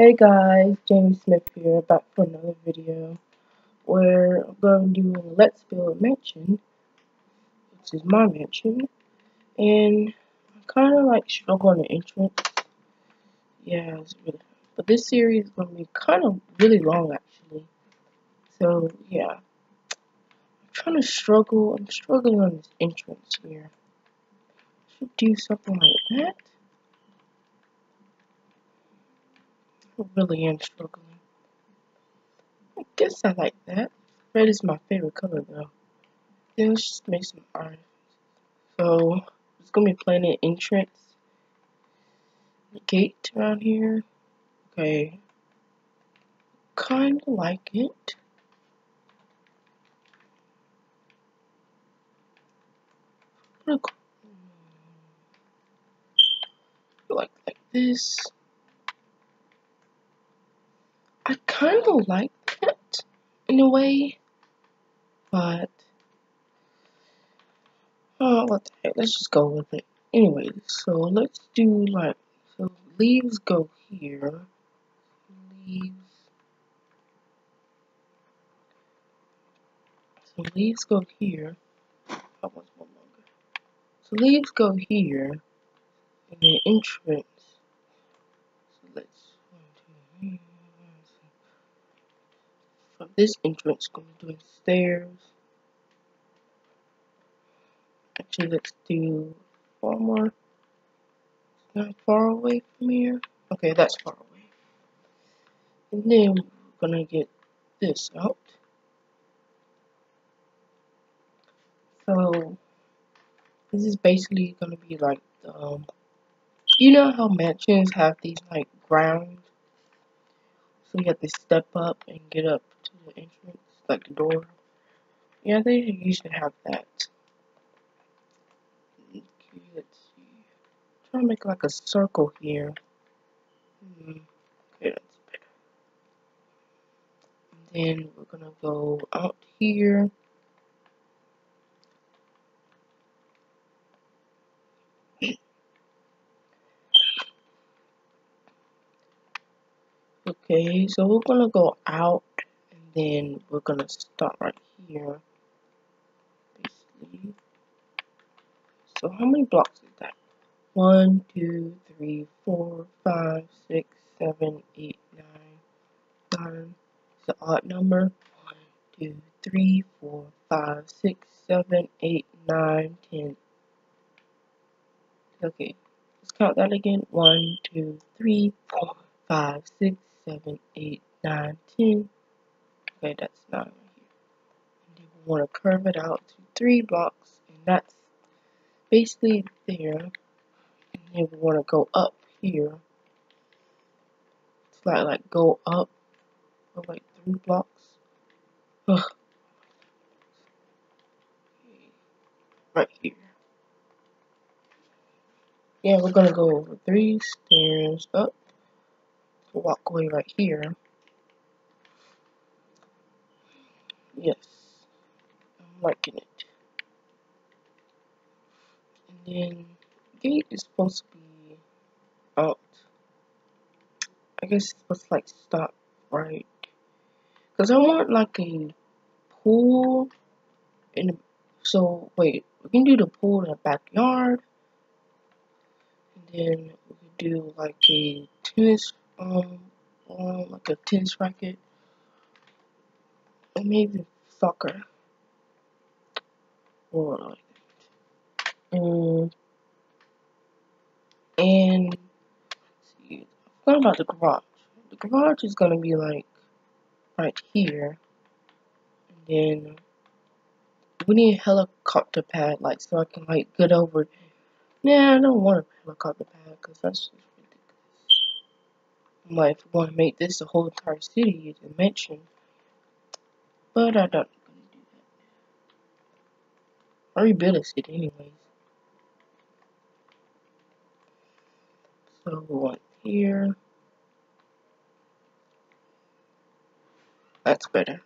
Hey guys, Jamie Smith here, back for another video where I'm going to do a Let's Build a Mansion, which is my mansion, and I'm kind of like struggling on the entrance. Yeah, really, but this series is going to be kind of really long actually. So yeah, I'm trying to struggle. I'm struggling on this entrance here. Should do something like that. I really am struggling. I guess I like that. Red is my favorite color though. Then let's just make some art. So it's gonna be playing an entrance gate around here. Okay. Kinda like it. Look mm. like like this. I kind of like that in a way, but oh, what the heck? Let's just go with it. Anyways, so let's do like so leaves go here. Leaves. So leaves go here. That one's one longer. So leaves go here, and the entrance. So let's one, two, three from this entrance going to doing stairs. Actually, let's do one more. Not far away from here. Okay, that's far away. And then we're gonna get this out. So this is basically gonna be like um, you know how mansions have these like grounds so you have to step up and get up the entrance, like the door. Yeah, they usually have that. Okay, let's see. Try to make like a circle here. Hmm. Okay, that's better. And then we're gonna go out here. Okay, so we're gonna go out then we're gonna start right here. Basically. So how many blocks is that? One, two, three, four, five, six, seven, eight, nine, nine. It's an odd number. One, two, three, four, five, six, seven, eight, nine, ten. Okay, let's count that again. One, two, three, four, five, six, seven, eight, nine, ten. Okay, that's not here. And then we want to curve it out to three blocks, and that's basically there. And then we want to go up here. It's like like go up like three blocks. Ugh. Right here. Yeah, we're gonna go over three stairs up walkway right here. Yes, I'm liking it. And then gate is supposed to be out. I guess it's supposed to like stop right. Cause I want like a pool in so wait, we can do the pool in the backyard. And then we can do like a tennis um, um like a tennis racket, or maybe soccer, or like and see, what about the garage? The garage is gonna be like right here, and then we need a helicopter pad, like so I can like get over. Nah, I don't want a helicopter pad because that's ridiculous. like if we want to make this the whole entire city a dimension. But I don't do that. I rebuild a city anyways. So one here. That's better.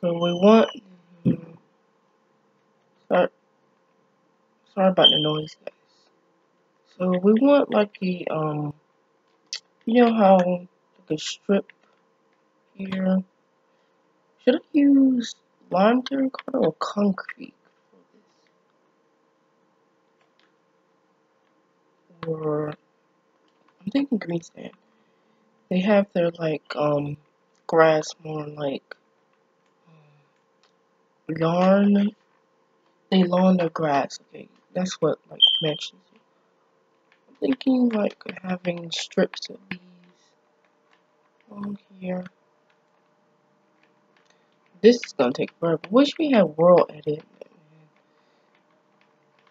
So we want sorry, sorry about the noise guys. So we want like a um you know how like a strip here. Should I use lime terracotta or concrete for this? Or I'm thinking green sand. They have their like um grass more like um, yarn. They lawn their grass. Okay, that's what like mentions. Thinking like having strips of these on here. This is gonna take forever. Wish we had world edit.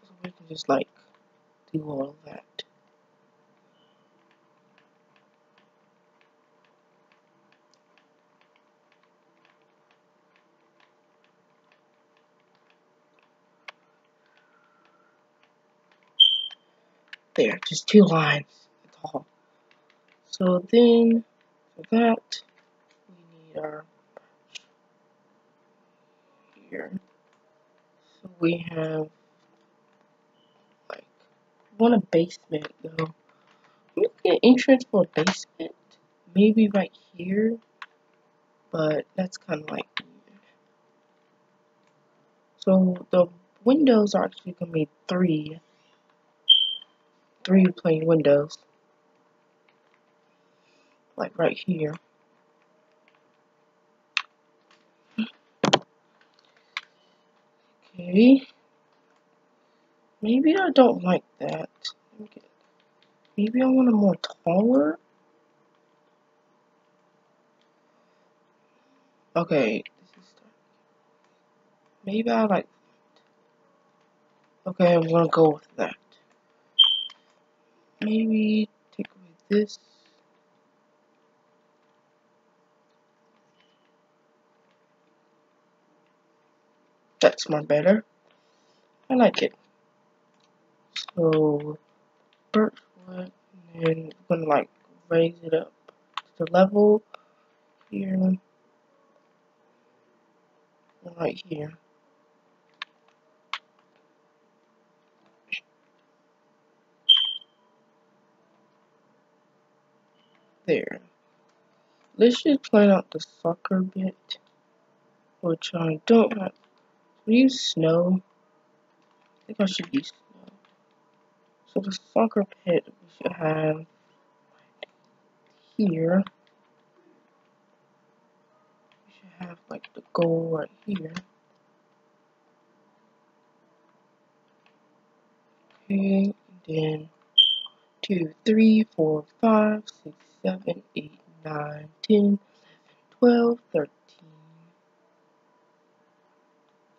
So we can just like do all of that. There, just two lines. That's all. So then, for that, we need our here. So we have like want a basement though. I'm looking entrance for a basement. Maybe right here. But that's kinda like weird. So the windows are actually gonna be three three plain windows. Like right here. Okay. Maybe I don't like that. Maybe I want a more taller. Okay. Maybe I like Okay, I'm gonna go with that. Maybe take away this. That's more better. I like it. So, birchwood, and then I'm gonna like raise it up to the level here, right here. There. Let's just plan out the soccer bit, which I don't have. We use snow. I think I should use snow. So the soccer pit we should have here. We should have like the goal right here. Okay, then two, three, four, five, six, seven, eight, nine, ten, twelve, thirteen,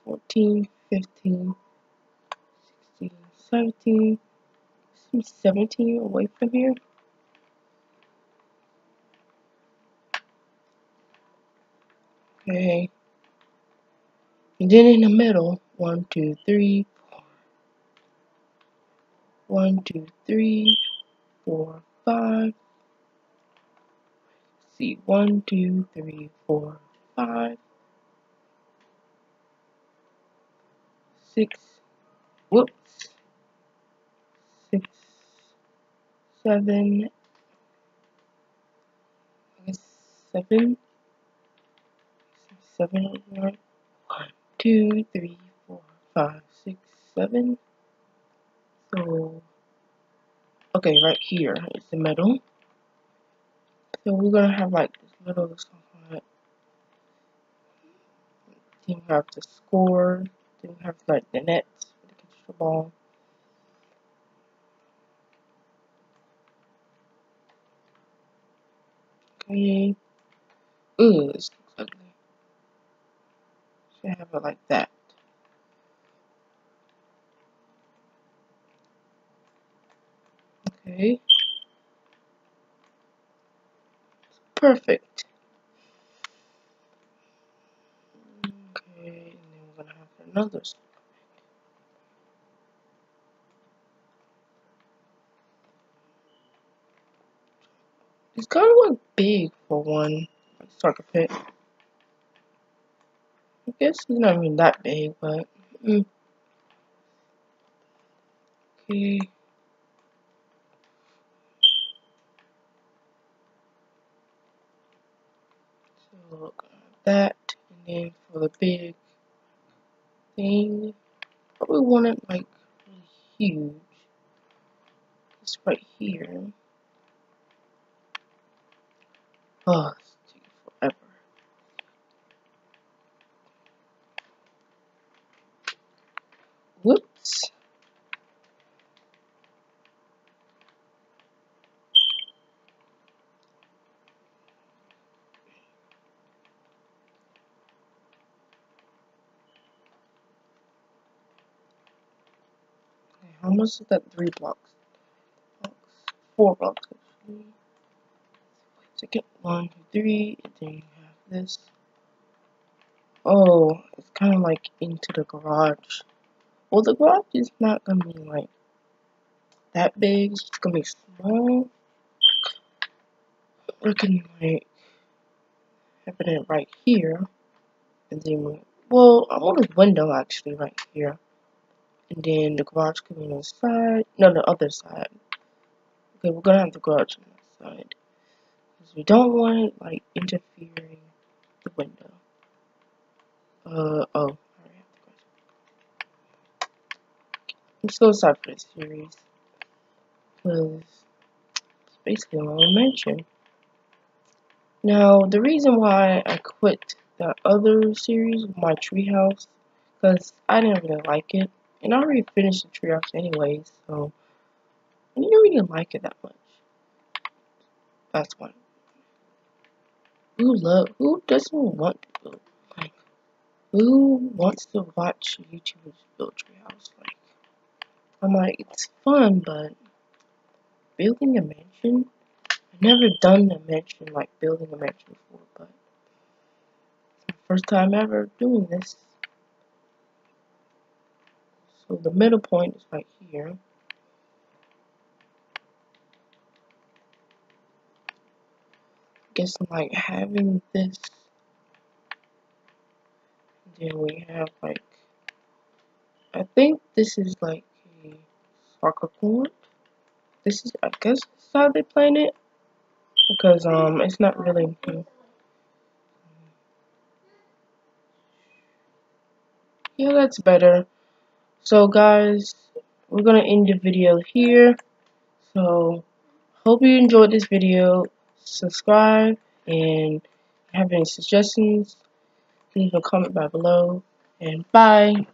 fourteen, fifteen, sixteen, seventeen, seventeen away from here. Okay. And then in the middle, one, two, three, four. One, two, three, four, five. See, one, two, three, four, five, six, Whoops. Six, seven. Seven seven over one, two, three, four, five, six, seven. So, okay, right here is the middle. So we're gonna have like this little somewhat. Then we have the score. Then we have like the nets to catch the ball. Okay. Ooh, this looks ugly should have it like that. Okay. Perfect. Okay, and then we're gonna have another It's kind of like big for one soccer pit. I guess it's not even that big, but mm. okay. A big thing. But we want it like huge. It's right here. Oh, it's taking forever. Whoops. Is that? Three blocks. Four blocks actually. To get one, two, three, and then you have this. Oh, it's kind of like into the garage. Well, the garage is not gonna be like that big. It's gonna be small. Looking like having it right here, and then well, I want a window actually right here. And then the garage could be on the side. No, the other side. Okay, we're gonna have the garage on that side. Because we don't want it, like, interfering the window. Uh, oh. I'm so sorry for this series. Because it's basically all I mentioned. Now, the reason why I quit the other series, my treehouse, because I didn't really like it. And I already finished the treehouse anyway, so I didn't really like it that much. That's why. Who love? Who doesn't want to build? Like, who wants to watch YouTubers build treehouse? Like, I'm like, it's fun, but building a mansion. I've never done a mansion like building a mansion before, but it's my first time ever doing this. So the middle point is right here. I guess like having this. Then we have like, I think this is like a soccer court. This is, I guess, this is how they plan it. Because um, it's not really. Yeah, that's better. So guys, we're gonna end the video here. So hope you enjoyed this video. Subscribe and have any suggestions, leave a comment by below. And bye.